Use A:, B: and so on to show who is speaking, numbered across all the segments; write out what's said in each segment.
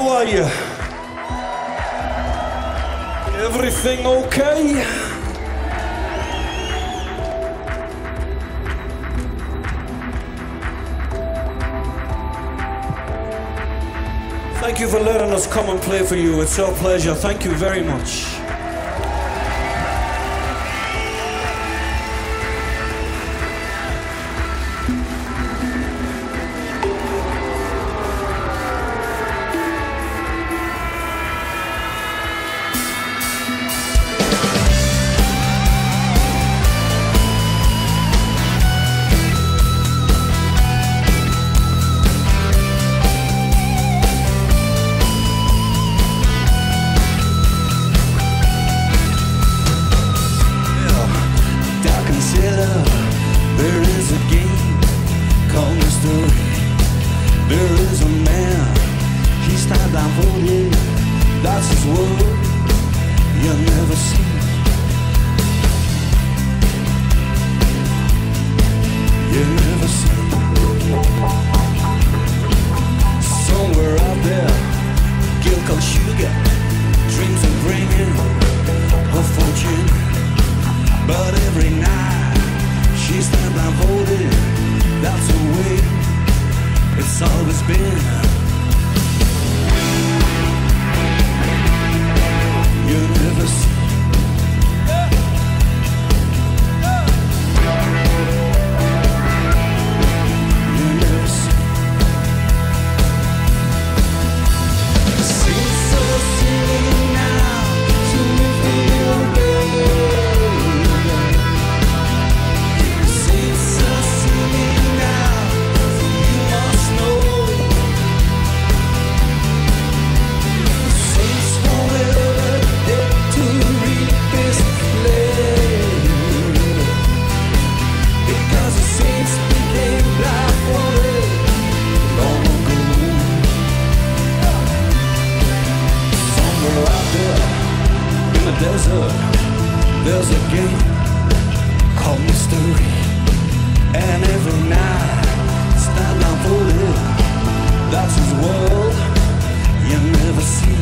A: how are you? Everything okay? Thank you for letting us come and play for you. It's our pleasure. Thank you very much.
B: Always been. The desert, there's a game called mystery. And every night, stand blindfolded. That's his world you never see.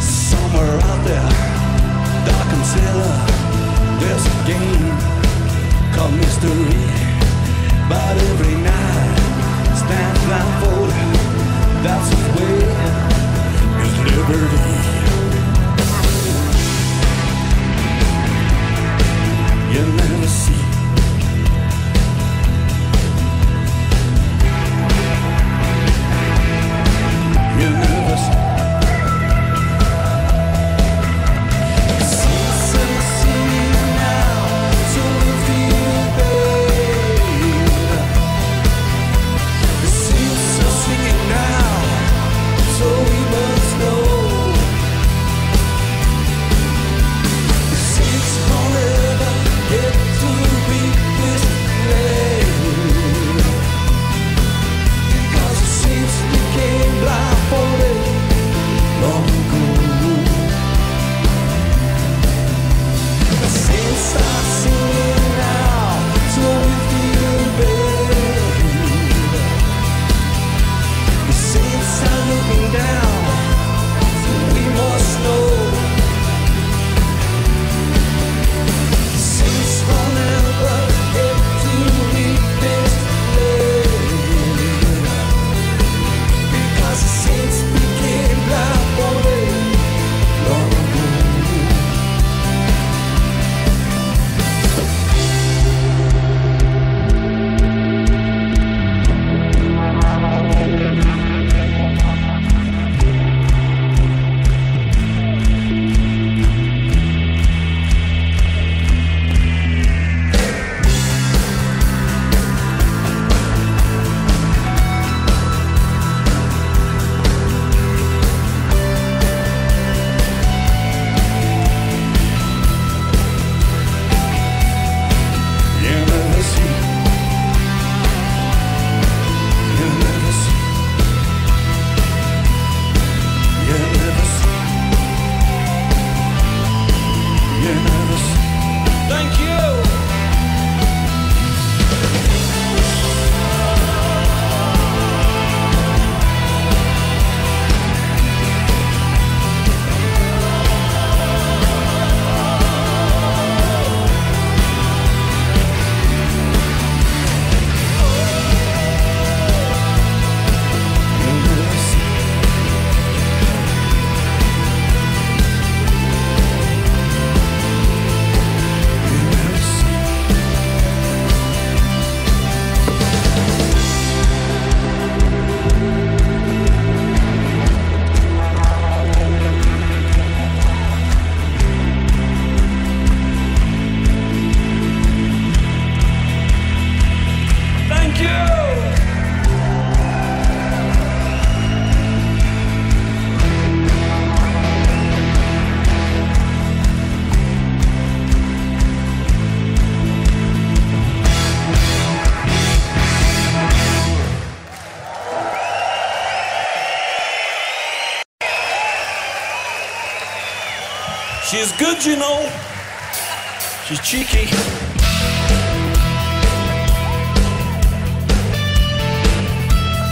B: Somewhere out there, dark and sailor, there's a game You
A: know. She's cheeky.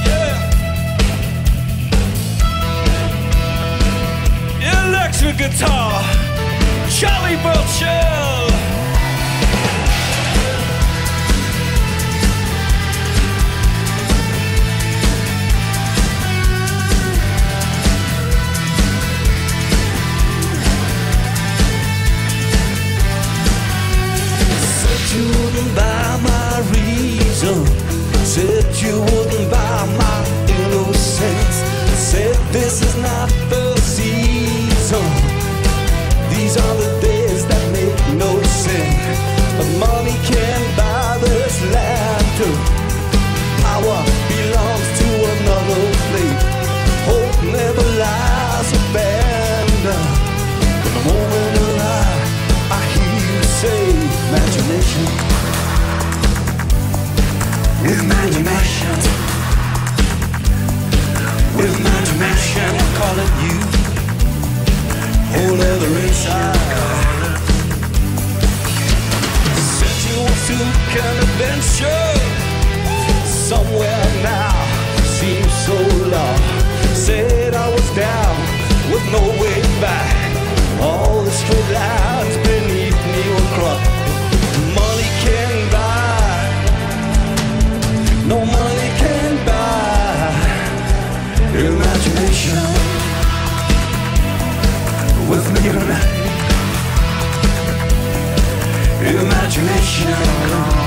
A: Yeah. Electric guitar. Charlie
B: Burchill. An adventure. Somewhere now seems so long. Said I was down with no way back. All the straight lines beneath me were crooked. Money can buy. No money can buy imagination. With me tonight. Imagination.